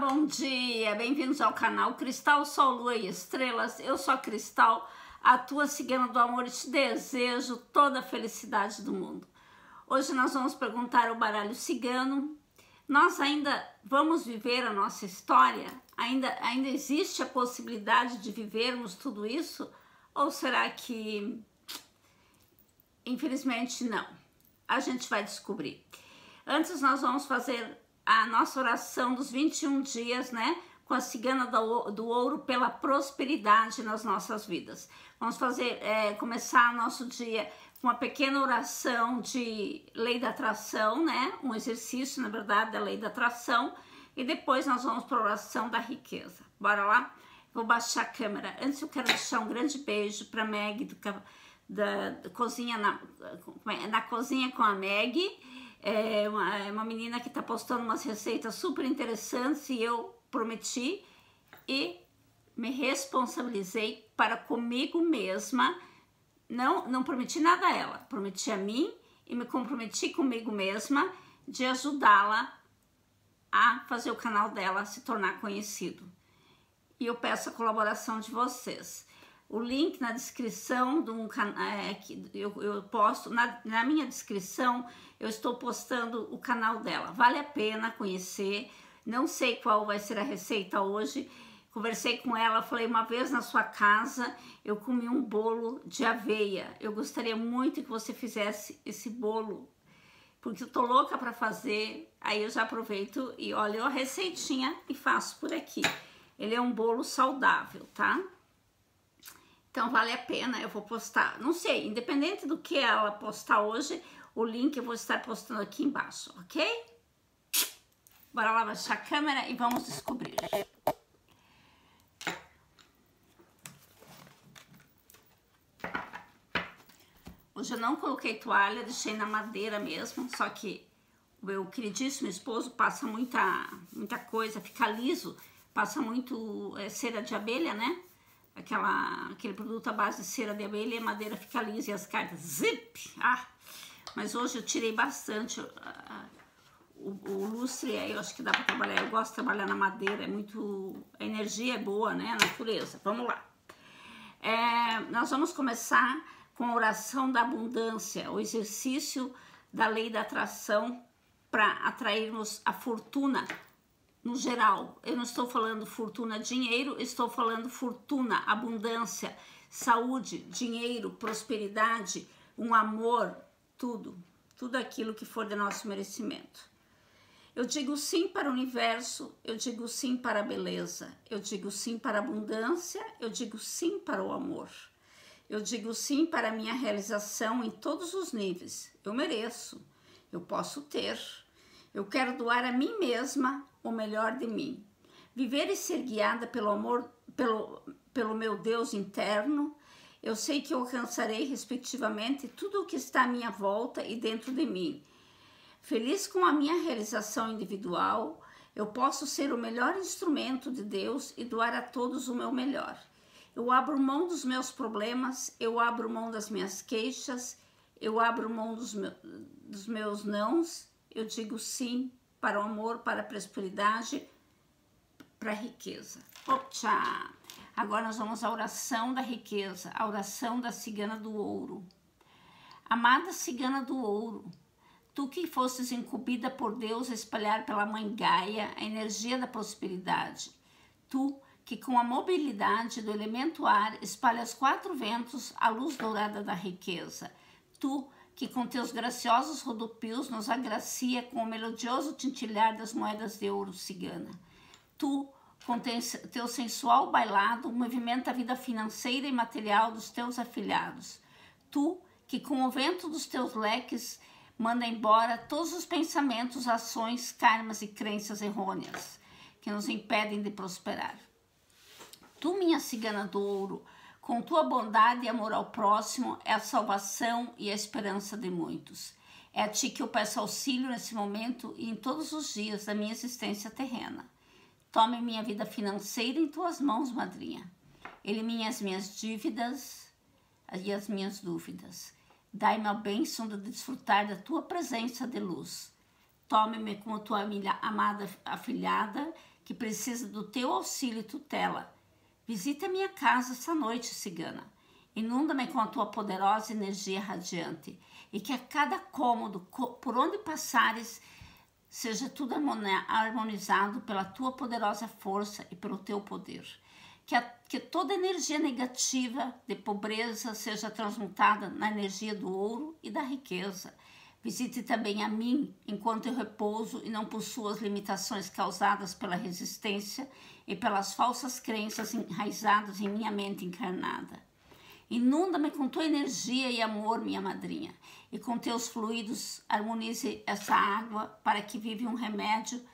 Bom dia! Bem-vindos ao canal Cristal, Sol, Lua e Estrelas. Eu sou a Cristal, a tua cigana do amor e te desejo toda a felicidade do mundo. Hoje nós vamos perguntar o baralho cigano. Nós ainda vamos viver a nossa história? Ainda, ainda existe a possibilidade de vivermos tudo isso? Ou será que, infelizmente, não? A gente vai descobrir. Antes nós vamos fazer a nossa oração dos 21 dias, né? Com a cigana do, ouro pela prosperidade nas nossas vidas. Vamos fazer, é, começar nosso dia com uma pequena oração de lei da atração, né? Um exercício, na verdade, da lei da atração. E depois nós vamos para a oração da riqueza. Bora lá? Vou baixar a câmera. Antes eu quero deixar um grande beijo para Meg do, da, da cozinha na, é? na cozinha com a Meg é uma, é uma menina que está postando umas receitas super interessantes e eu prometi e me responsabilizei para comigo mesma. Não, não prometi nada a ela, prometi a mim e me comprometi comigo mesma de ajudá-la a fazer o canal dela se tornar conhecido. E eu peço a colaboração de vocês o link na descrição de um é, que eu, eu posto na, na minha descrição eu estou postando o canal dela. Vale a pena conhecer não sei qual vai ser a receita hoje. Conversei com ela falei uma vez na sua casa eu comi um bolo de aveia. Eu gostaria muito que você fizesse esse bolo porque eu tô louca para fazer. Aí eu já aproveito e olho a receitinha e faço por aqui. Ele é um bolo saudável tá então vale a pena, eu vou postar, não sei, independente do que ela postar hoje, o link eu vou estar postando aqui embaixo, ok? Bora lá baixar a câmera e vamos descobrir. Hoje eu não coloquei toalha, deixei na madeira mesmo, só que o meu queridíssimo esposo passa muita, muita coisa, fica liso, passa muito é, cera de abelha, né? Aquela, aquele produto à base de cera de abelha e madeira fica lisa e as cartas zip! Ah! Mas hoje eu tirei bastante uh, o, o, lustre, aí eu acho que dá para trabalhar. Eu gosto de trabalhar na madeira, é muito. A energia é boa, né? A natureza. Vamos lá. É, nós vamos começar com a oração da abundância, o exercício da lei da atração para atrairmos a fortuna no geral. Eu não estou falando fortuna dinheiro, estou falando fortuna, abundância, saúde, dinheiro, prosperidade, um amor, tudo, tudo aquilo que for de nosso merecimento. Eu digo sim para o universo, eu digo sim para a beleza, eu digo sim para a abundância, eu digo sim para o amor. Eu digo sim para a minha realização em todos os níveis. Eu mereço, eu posso ter. Eu quero doar a mim mesma o melhor de mim. Viver e ser guiada pelo amor, pelo, pelo meu Deus interno, eu sei que eu alcançarei, respectivamente, tudo o que está à minha volta e dentro de mim. Feliz com a minha realização individual, eu posso ser o melhor instrumento de Deus e doar a todos o meu melhor. Eu abro mão dos meus problemas, eu abro mão das minhas queixas, eu abro mão dos, dos meus nãos eu digo sim para o amor, para a prosperidade, para a riqueza. Opa! Agora nós vamos à oração da riqueza, a oração da cigana do ouro. Amada cigana do ouro, tu que fostes incumbida por Deus a espalhar pela mãe Gaia a energia da prosperidade, tu que com a mobilidade do elemento ar espalhas quatro ventos a luz dourada da riqueza, tu que com teus graciosos rodopios nos agracia com o melodioso tintilhar das moedas de ouro cigana. Tu, com teu sensual bailado, movimenta a vida financeira e material dos teus afilhados. Tu, que com o vento dos teus leques manda embora todos os pensamentos, ações, karmas e crenças errôneas que nos impedem de prosperar. Tu, minha cigana do ouro, com tua bondade e amor ao próximo é a salvação e a esperança de muitos. É a ti que eu peço auxílio nesse momento e em todos os dias da minha existência terrena. Tome minha vida financeira em tuas mãos, madrinha. Elimine as minhas dívidas e as minhas dúvidas. Dai-me a bênção de desfrutar da tua presença de luz. Tome-me como tua amada afilhada que precisa do teu auxílio e tutela. Visita minha casa essa noite, cigana. Inunda-me com a tua poderosa energia radiante e que a cada cômodo, por onde passares, seja tudo harmonizado pela tua poderosa força e pelo teu poder. Que, a, que toda energia negativa de pobreza seja transmutada na energia do ouro e da riqueza. Visite também a mim, enquanto eu repouso e não possuo as limitações causadas pela resistência e pelas falsas crenças enraizadas em minha mente encarnada. Inunda-me com tua energia e amor, minha madrinha, e com teus fluidos harmonize essa água para que vive um remédio,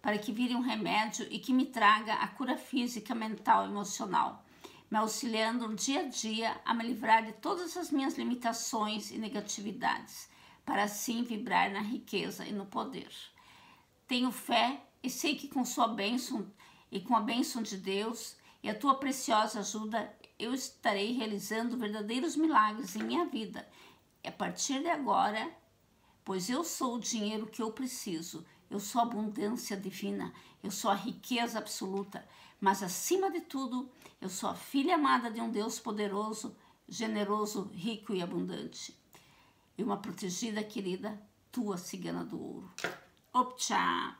para que vire um remédio e que me traga a cura física, mental e emocional, me auxiliando dia a dia a me livrar de todas as minhas limitações e negatividades, para assim vibrar na riqueza e no poder. Tenho fé e sei que com sua bênção e com a bênção de Deus e a tua preciosa ajuda eu estarei realizando verdadeiros milagres em minha vida. A partir de agora, pois eu sou o dinheiro que eu preciso, eu sou a abundância divina, eu sou a riqueza absoluta, mas acima de tudo, eu sou a filha amada de um Deus poderoso, generoso, rico e abundante. E uma protegida querida, tua cigana do ouro. Optcha!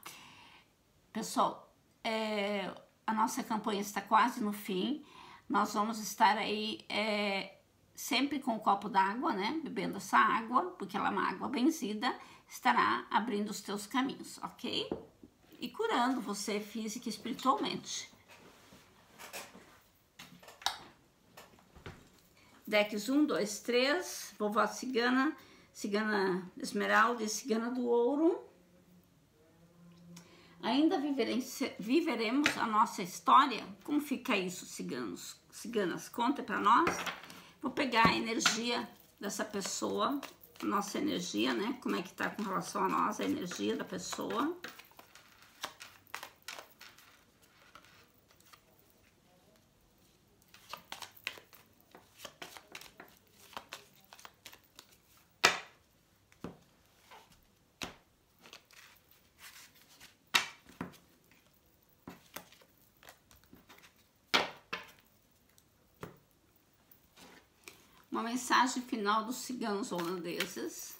Pessoal, é, a nossa campanha está quase no fim nós vamos estar aí é, sempre com um copo d'água, né? Bebendo essa água, porque ela é uma água benzida, estará abrindo os teus caminhos, ok? E curando você física e espiritualmente. Decks 1, 2, 3, vovó cigana, cigana esmeralda e cigana do ouro. Ainda viveremos a nossa história? Como fica isso, ciganos? ciganas, conta para nós. Vou pegar a energia dessa pessoa, nossa energia, né? Como é que tá com relação a nós, a energia da pessoa. uma mensagem final dos ciganos holandeses.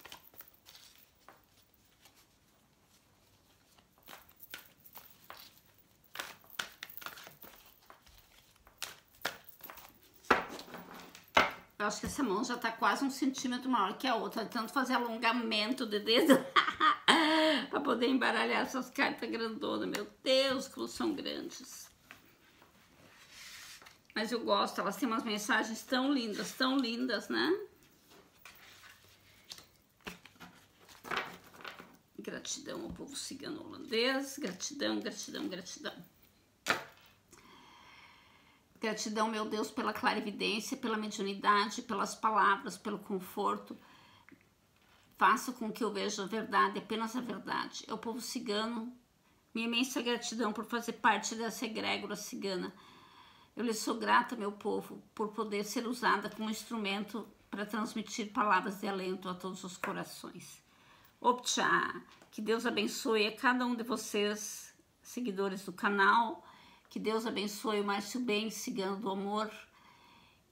Eu acho que essa mão já tá quase um centímetro maior que a outra, tanto fazer alongamento de dedo para poder embaralhar essas cartas grandonas. Meu Deus, como são grandes. Mas eu gosto, elas têm umas mensagens tão lindas, tão lindas, né? Gratidão ao povo cigano holandês, gratidão, gratidão, gratidão. Gratidão, meu Deus, pela clarividência, pela mediunidade, pelas palavras, pelo conforto. Faça com que eu veja a verdade, apenas a verdade. É o povo cigano. Minha imensa gratidão por fazer parte dessa egrégora cigana eu lhe sou grata, meu povo, por poder ser usada como instrumento para transmitir palavras de alento a todos os corações. Optcha! Que Deus abençoe a cada um de vocês, seguidores do canal. Que Deus abençoe o Márcio Bem, cigano do amor.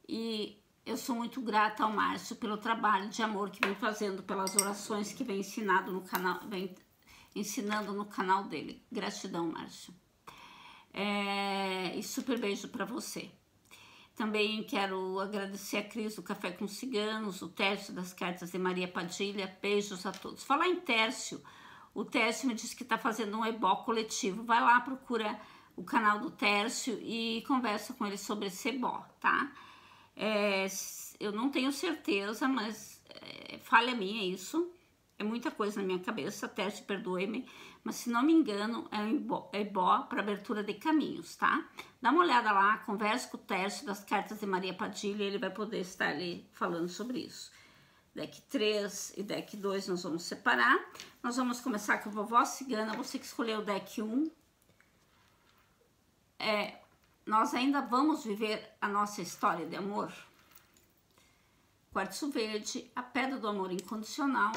E eu sou muito grata ao Márcio pelo trabalho de amor que vem fazendo, pelas orações que vem ensinado no canal, vem ensinando no canal dele. Gratidão, Márcio. É, e super beijo para você. Também quero agradecer a Cris do Café com Ciganos, o Tércio das Cartas de Maria Padilha. Beijos a todos. Falar em Tércio, o Tércio me disse que está fazendo um ebó coletivo. Vai lá, procura o canal do Tércio e conversa com ele sobre esse ebó, tá? É, eu não tenho certeza, mas é, falha minha isso. É muita coisa na minha cabeça, Tércio, perdoe-me mas se não me engano, é um ebó para abertura de caminhos, tá? Dá uma olhada lá, converse com o Tércio das cartas de Maria Padilha, ele vai poder estar ali falando sobre isso. Deck 3 e deck 2 nós vamos separar. Nós vamos começar com a vovó cigana, você que escolheu o deck 1. É, nós ainda vamos viver a nossa história de amor. Quartzo verde, a pedra do amor incondicional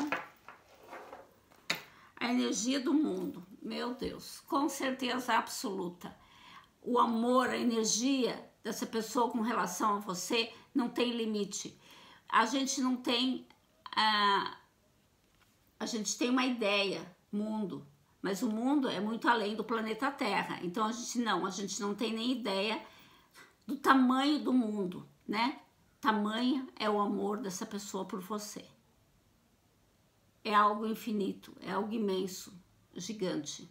A energia do mundo, meu Deus, com certeza absoluta. O amor, a energia dessa pessoa com relação a você não tem limite. A gente não tem. A, a gente tem uma ideia, mundo, mas o mundo é muito além do planeta Terra. Então a gente não, a gente não tem nem ideia do tamanho do mundo, né? Tamanho é o amor dessa pessoa por você. É algo infinito, é algo imenso, gigante.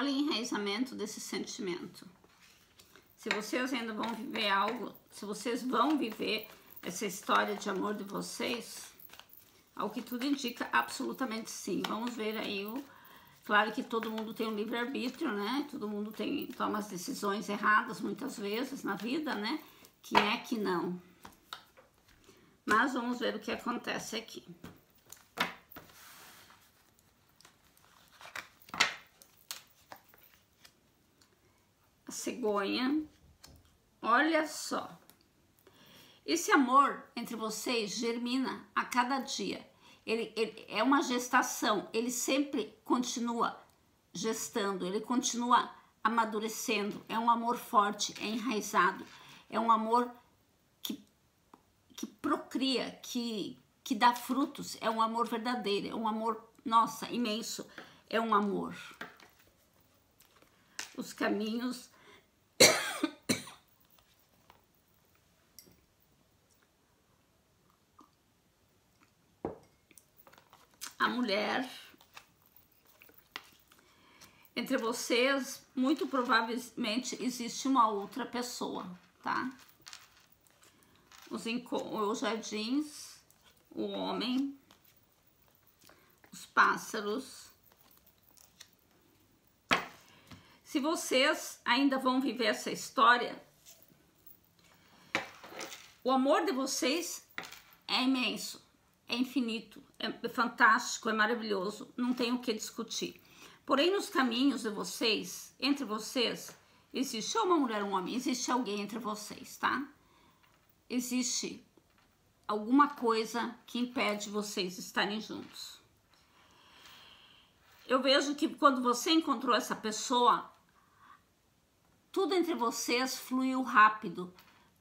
Olha o enraizamento desse sentimento. Se vocês ainda vão viver algo, se vocês vão viver essa história de amor de vocês, ao que tudo indica, absolutamente sim. Vamos ver aí o. Claro que todo mundo tem um livre-arbítrio, né? Todo mundo tem, toma as decisões erradas muitas vezes na vida, né? Que é que não. Mas vamos ver o que acontece aqui. a cegonha. Olha só. Esse amor entre vocês germina a cada dia. Ele, ele, é uma gestação, ele sempre continua gestando, ele continua amadurecendo. É um amor forte, é enraizado, é um amor que, que procria, que, que dá frutos, é um amor verdadeiro, é um amor, nossa, imenso, é um amor. Os caminhos mulher. Entre vocês, muito provavelmente existe uma outra pessoa, tá? Os, jardins, o homem, os pássaros, Se vocês ainda vão viver essa história, o amor de vocês é imenso, é infinito, é fantástico, é maravilhoso, não tem o que discutir. Porém, nos caminhos de vocês, entre vocês, existe uma mulher, um homem, existe alguém entre vocês, tá? Existe alguma coisa que impede vocês estarem juntos. Eu vejo que quando você encontrou essa pessoa, tudo entre vocês fluiu rápido,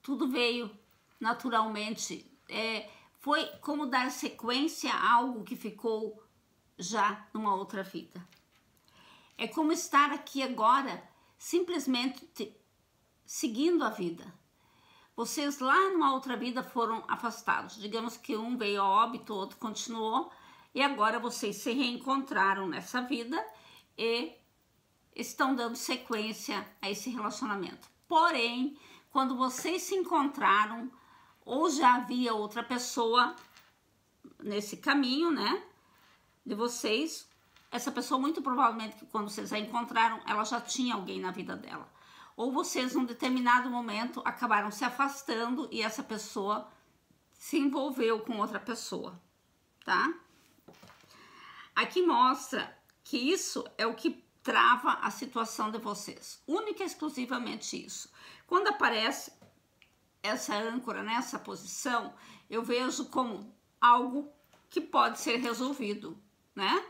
tudo veio naturalmente. É, foi como dar sequência a algo que ficou já numa outra vida. É como estar aqui agora, simplesmente seguindo a vida. Vocês lá numa outra vida foram afastados. Digamos que um veio a óbito, o outro continuou, e agora vocês se reencontraram nessa vida e estão dando sequência a esse relacionamento. Porém, quando vocês se encontraram, ou já havia outra pessoa nesse caminho, né? De vocês, essa pessoa, muito provavelmente, quando vocês a encontraram, ela já tinha alguém na vida dela. Ou vocês, num determinado momento, acabaram se afastando e essa pessoa se envolveu com outra pessoa, tá? Aqui mostra que isso é o que trava a situação de vocês. Única e exclusivamente isso. Quando aparece essa âncora nessa posição, eu vejo como algo que pode ser resolvido, né?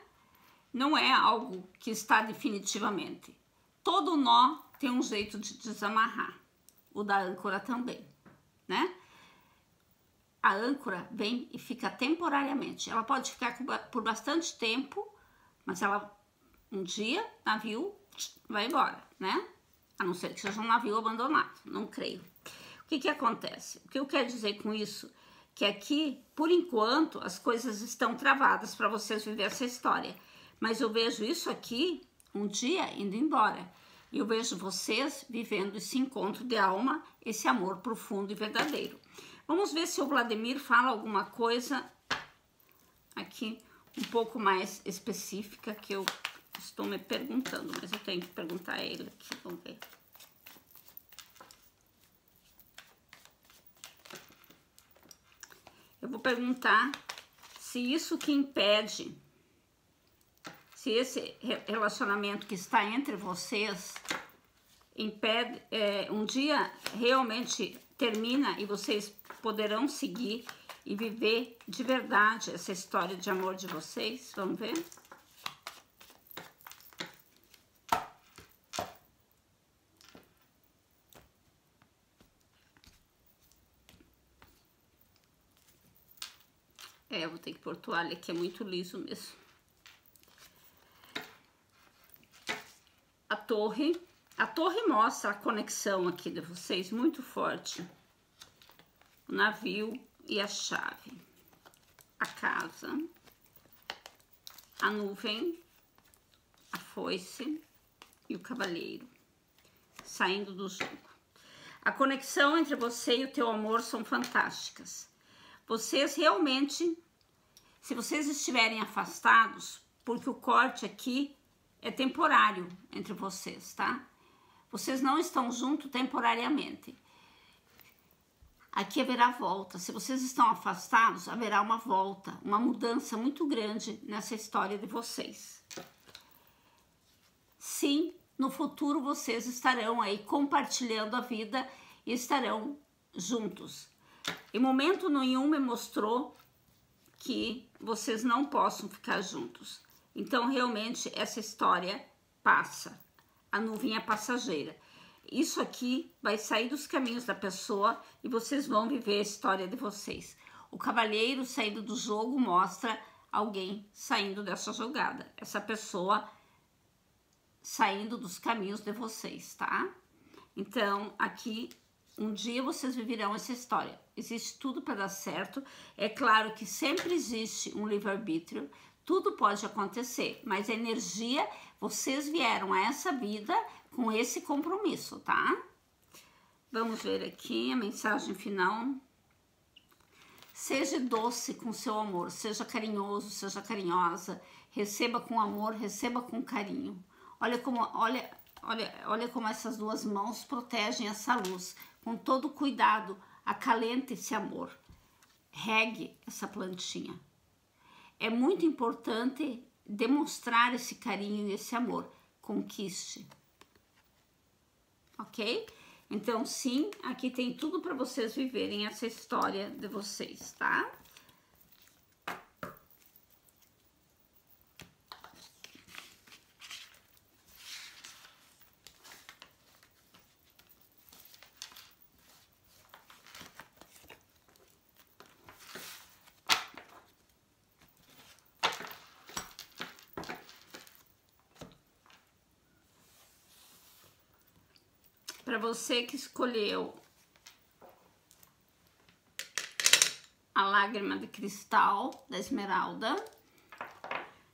Não é algo que está definitivamente. Todo nó tem um jeito de desamarrar. O da âncora também, né? A âncora vem e fica temporariamente. Ela pode ficar por bastante tempo, mas ela um dia, navio vai embora, né? A não ser que seja um navio abandonado, não creio. Que que acontece? O que eu quero dizer com isso? Que aqui, por enquanto, as coisas estão travadas para vocês viver essa história. Mas eu vejo isso aqui um dia indo embora. Eu vejo vocês vivendo esse encontro de alma, esse amor profundo e verdadeiro. Vamos ver se o Vladimir fala alguma coisa aqui um pouco mais específica que eu Estou me perguntando, mas eu tenho que perguntar a ele aqui. Vamos ver. Eu vou perguntar se isso que impede, se esse relacionamento que está entre vocês impede, é, um dia realmente termina e vocês poderão seguir e viver de verdade essa história de amor de vocês. Vamos ver? É, eu vou ter que pôr toalha, que é muito liso mesmo. A torre. A torre mostra a conexão aqui de vocês muito forte. O navio e a chave. A casa. A nuvem. A foice e o cavaleiro. Saindo do jogo. A conexão entre você e o teu amor são fantásticas vocês realmente, se vocês estiverem afastados, porque o corte aqui é temporário entre vocês, tá? Vocês não estão juntos temporariamente. Aqui haverá volta. Se vocês estão afastados, haverá uma volta, uma mudança muito grande nessa história de vocês. Sim, no futuro vocês estarão aí compartilhando a vida e estarão juntos. Em momento nenhum me mostrou que vocês não possam ficar juntos. Então, realmente, essa história passa. A nuvem é passageira. Isso aqui vai sair dos caminhos da pessoa e vocês vão viver a história de vocês. O cavaleiro saindo do jogo mostra alguém saindo dessa jogada. Essa pessoa saindo dos caminhos de vocês, tá? Então, aqui um dia vocês viverão essa história. Existe tudo para dar certo. É claro que sempre existe um livre-arbítrio. Tudo pode acontecer, mas a energia, vocês vieram a essa vida com esse compromisso, tá? Vamos ver aqui a mensagem final. Seja doce com seu amor, seja carinhoso, seja carinhosa, receba com amor, receba com carinho. Olha como, olha, olha, olha como essas duas mãos protegem essa luz com todo cuidado, acalente esse amor. Regue essa plantinha. É muito importante demonstrar esse carinho e esse amor. Conquiste. Ok? Então, sim, aqui tem tudo para vocês viverem essa história de vocês, tá? para você que escolheu a lágrima de cristal da esmeralda,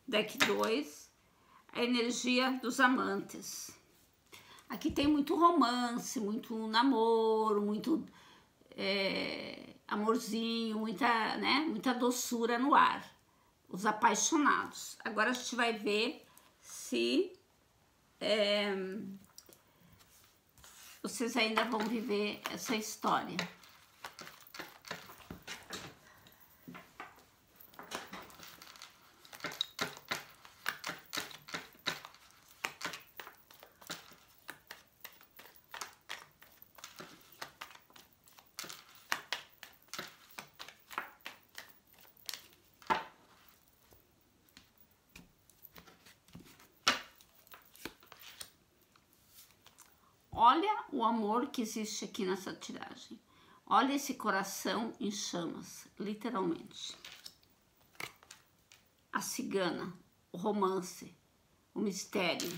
deck 2, a energia dos amantes. Aqui tem muito romance, muito namoro, muito é, amorzinho, muita, né, muita doçura no ar. Os apaixonados. Agora a gente vai ver se é, vocês ainda vão viver essa história. Olha o amor que existe aqui nessa tiragem. Olha esse coração em chamas, literalmente. A cigana, o romance, o mistério.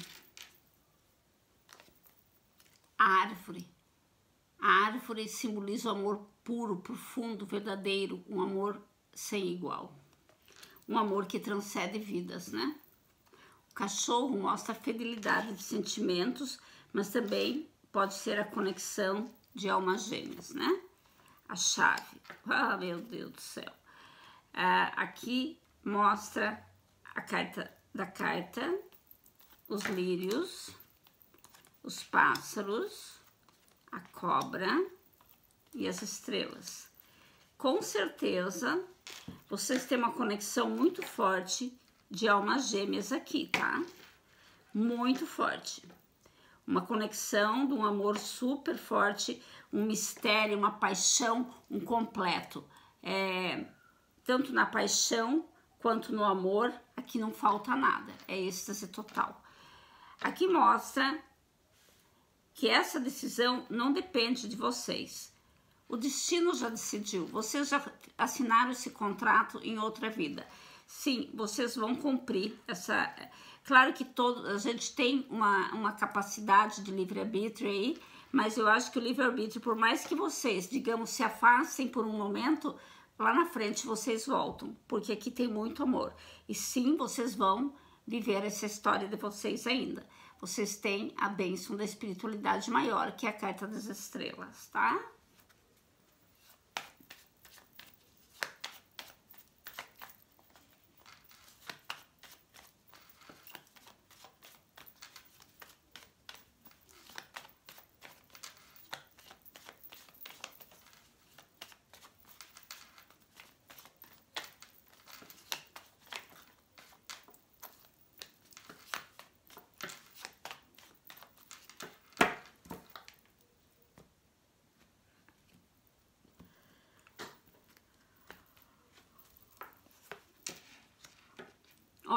A árvore. A árvore simboliza o amor puro, profundo, verdadeiro, um amor sem igual. Um amor que transcende vidas, né? O cachorro mostra a fidelidade de sentimentos mas também pode ser a conexão de almas gêmeas, né? A chave. Ah, meu Deus do céu. Ah, aqui mostra a carta da carta, os lírios, os pássaros, a cobra e as estrelas. com certeza vocês têm uma conexão muito forte de almas gêmeas aqui, tá? Muito forte. Uma conexão de um amor super forte, um mistério, uma paixão, um completo. É, tanto na paixão quanto no amor, aqui não falta nada, é êxtase total. Aqui mostra que essa decisão não depende de vocês. O destino já decidiu, vocês já assinaram esse contrato em outra vida. Sim, vocês vão cumprir essa. Claro que todo, a gente tem uma, uma capacidade de livre-arbítrio aí, mas eu acho que o livre-arbítrio, por mais que vocês, digamos, se afastem por um momento, lá na frente vocês voltam, porque aqui tem muito amor. E sim, vocês vão viver essa história de vocês ainda. Vocês têm a bênção da espiritualidade maior, que é a carta das estrelas, tá?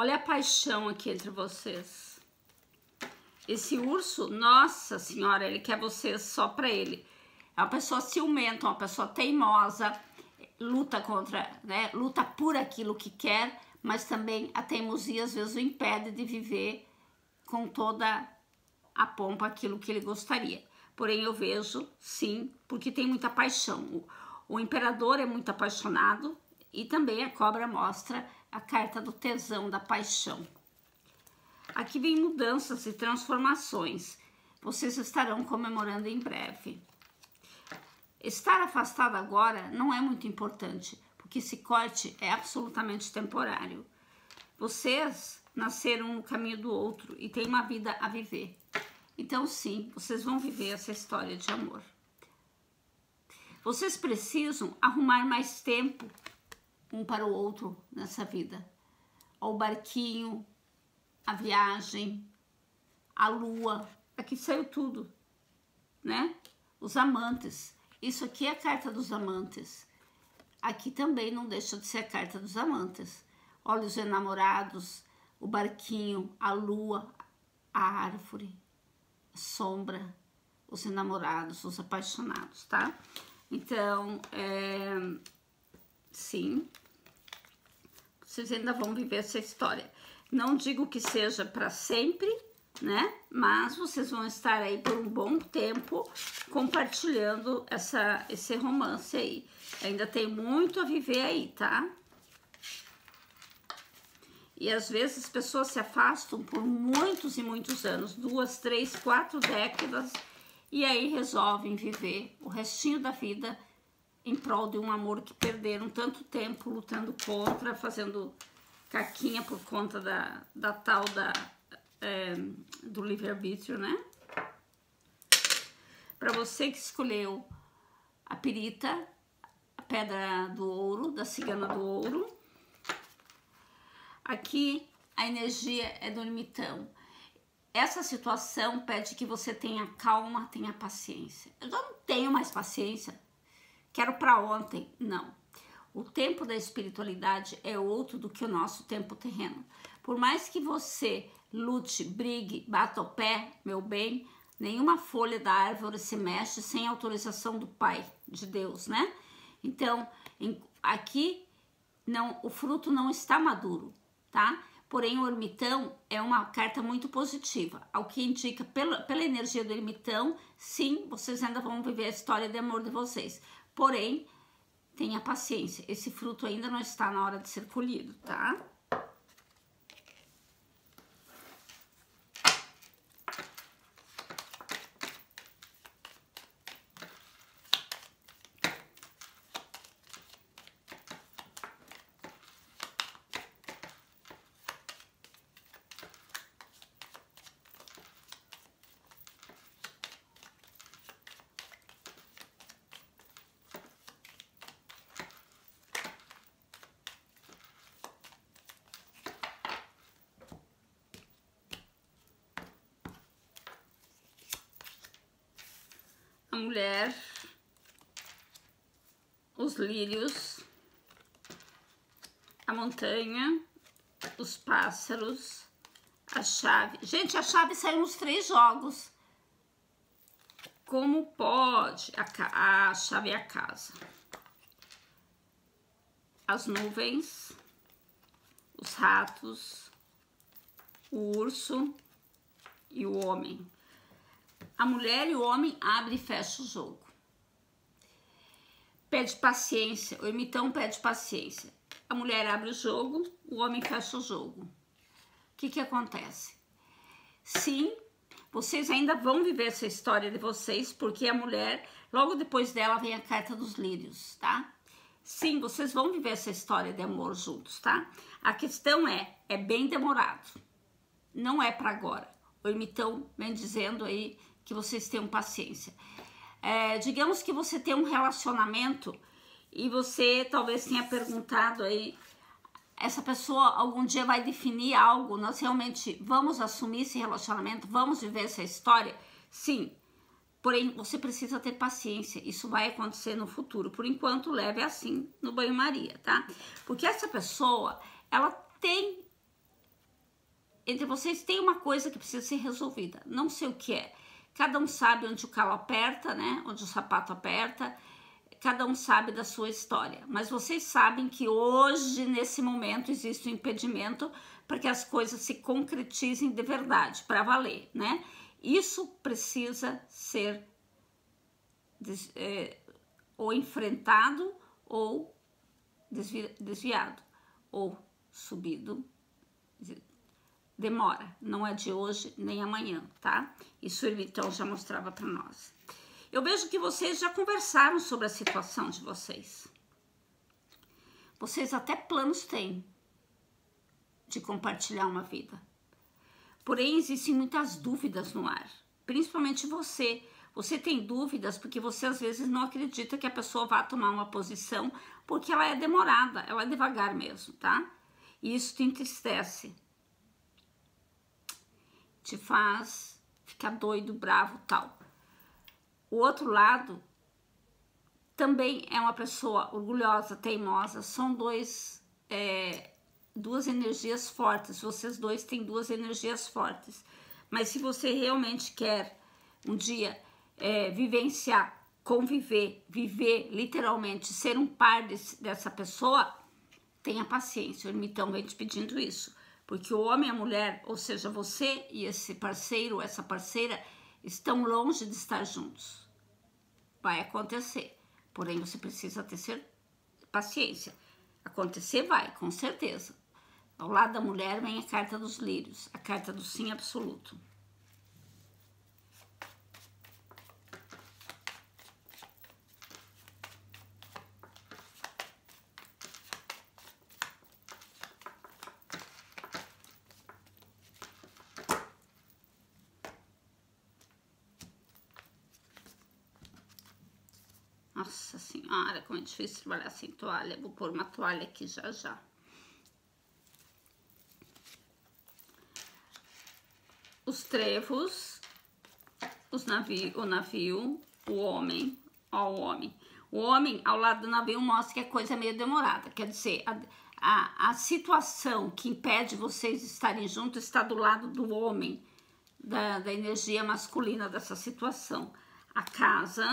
Olha a paixão aqui entre vocês. Esse urso, nossa senhora, ele quer vocês só pra ele. É uma pessoa ciumenta, uma pessoa teimosa, luta contra, né? Luta por aquilo que quer, mas também a teimosia às vezes o impede de viver com toda a pompa aquilo que ele gostaria. Porém, eu vejo, sim, porque tem muita paixão. O, o imperador é muito apaixonado e também a cobra mostra a carta do tesão, da paixão. Aqui vem mudanças e transformações. Vocês estarão comemorando em breve. Estar afastado agora não é muito importante, porque esse corte é absolutamente temporário. Vocês nasceram no caminho do outro e têm uma vida a viver. Então, sim, vocês vão viver essa história de amor. Vocês precisam arrumar mais tempo um para o outro nessa vida. O barquinho, a viagem, a lua, aqui saiu tudo, né? Os amantes. Isso aqui é a carta dos amantes. Aqui também não deixa de ser a carta dos amantes. Olha os enamorados, o barquinho, a lua, a árvore, a sombra, os enamorados, os apaixonados, tá? Então, é, sim, vocês ainda vão viver essa história. Não digo que seja para sempre, né? Mas vocês vão estar aí por um bom tempo compartilhando essa, esse romance aí. Ainda tem muito a viver aí, tá? E às vezes as pessoas se afastam por muitos e muitos anos, duas, três, quatro décadas, e aí resolvem viver o restinho da vida em prol de um amor que perderam tanto tempo lutando contra, fazendo caquinha por conta da, da tal da, é, do livre-arbítrio, né? Para você que escolheu a pirita, a pedra do ouro, da cigana do ouro, aqui a energia é do limitão. Essa situação pede que você tenha calma, tenha paciência. Eu não tenho mais paciência quero para ontem. Não. O tempo da espiritualidade é outro do que o nosso tempo terreno. Por mais que você lute, brigue, bata o pé, meu bem, nenhuma folha da árvore se mexe sem autorização do Pai, de Deus, né? Então, aqui não, o fruto não está maduro, tá? Porém, o ermitão é uma carta muito positiva, ao que indica pela, pela energia do ermitão, sim, vocês ainda vão viver a história de amor de vocês. Porém, tenha paciência, esse fruto ainda não está na hora de ser colhido, tá? Mulher, os lírios, a montanha, os pássaros, a chave. Gente, a chave saiu nos três jogos. Como pode? A, a chave é a casa. As nuvens, os ratos, o urso e o homem. A mulher e o homem abre e fecha o jogo. Pede paciência, o ermitão pede paciência. A mulher abre o jogo, o homem fecha o jogo. O que que acontece? Sim, vocês ainda vão viver essa história de vocês, porque a mulher, logo depois dela vem a carta dos lírios, tá? Sim, vocês vão viver essa história de amor juntos, tá? A questão é, é bem demorado. Não é para agora. O ermitão vem dizendo aí que vocês tenham paciência. É, digamos que você tem um relacionamento e você talvez tenha perguntado aí, essa pessoa algum dia vai definir algo, nós realmente vamos assumir esse relacionamento, vamos viver essa história? Sim, porém você precisa ter paciência, isso vai acontecer no futuro. Por enquanto, leve assim no banho-maria, tá? Porque essa pessoa, ela tem entre vocês tem uma coisa que precisa ser resolvida. Não sei o que é. Cada um sabe onde o calo aperta, né? Onde o sapato aperta. Cada um sabe da sua história. Mas vocês sabem que hoje, nesse momento, existe um impedimento para que as coisas se concretizem de verdade, para valer, né? Isso precisa ser é, ou enfrentado ou desvi desviado ou subido demora, não é de hoje nem amanhã, tá? Isso ele então já mostrava para nós. Eu vejo que vocês já conversaram sobre a situação de vocês. Vocês até planos têm de compartilhar uma vida. Porém, existem muitas dúvidas no ar, principalmente você. Você tem dúvidas porque você às vezes não acredita que a pessoa vá tomar uma posição porque ela é demorada, ela é devagar mesmo, tá? E isso te entristece te faz ficar doido, bravo, tal. O outro lado também é uma pessoa orgulhosa, teimosa. São dois, é, duas energias fortes. Vocês dois têm duas energias fortes. Mas se você realmente quer um dia é, vivenciar, conviver, viver literalmente, ser um par desse, dessa pessoa, tenha paciência. O ermitão vem te pedindo isso. Porque o homem e a mulher, ou seja, você e esse parceiro, essa parceira, estão longe de estar juntos. Vai acontecer. Porém, você precisa ter paciência. Acontecer vai, com certeza. Ao lado da mulher vem a carta dos lírios, a carta do sim absoluto. Nossa senhora, como é difícil trabalhar sem toalha. Vou pôr uma toalha aqui já já. Os trevos, os navio, o navio, o homem, ó o homem. O homem ao lado do navio mostra que a coisa é meio demorada. Quer dizer, a, a, a situação que impede vocês estarem juntos está do lado do homem, da, da energia masculina dessa situação. A casa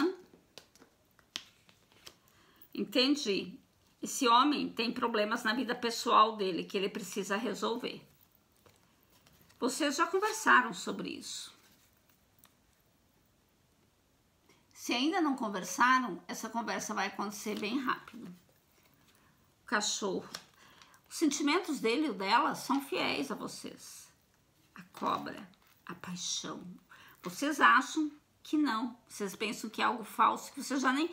Entendi. Esse homem tem problemas na vida pessoal dele que ele precisa resolver. Vocês já conversaram sobre isso. Se ainda não conversaram, essa conversa vai acontecer bem rápido. O cachorro. Os sentimentos dele e dela são fiéis a vocês. A cobra, a paixão. Vocês acham que não. Vocês pensam que é algo falso, que vocês já nem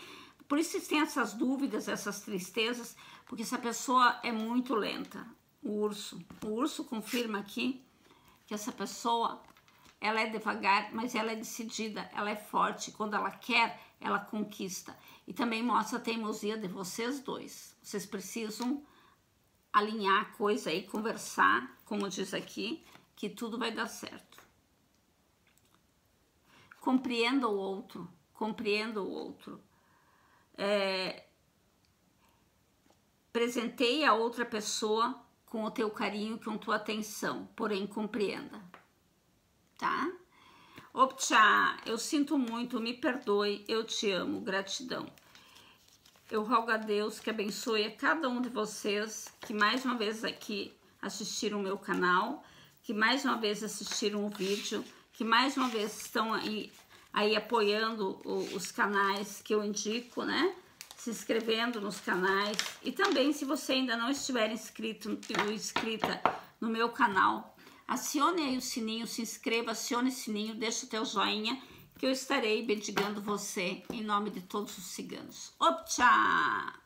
por isso tem essas dúvidas, essas tristezas, porque essa pessoa é muito lenta. O urso. O urso confirma aqui que essa pessoa, ela é devagar, mas ela é decidida, ela é forte. Quando ela quer, ela conquista. E também mostra a teimosia de vocês dois. Vocês precisam alinhar a coisa aí, conversar, como diz aqui, que tudo vai dar certo. Compreenda o outro compreenda o outro. É, presenteie a outra pessoa com o teu carinho, com tua atenção, porém compreenda, tá? Optcha, eu sinto muito, me perdoe, eu te amo, gratidão. Eu rogo a Deus que abençoe a cada um de vocês que mais uma vez aqui assistiram o meu canal, que mais uma vez assistiram o vídeo, que mais uma vez estão aí, aí apoiando o, os canais que eu indico, né? Se inscrevendo nos canais. E também, se você ainda não estiver inscrito ou inscrita no meu canal, acione aí o sininho, se inscreva, acione o sininho, deixa o teu joinha que eu estarei bendigando você em nome de todos os ciganos. Optcha!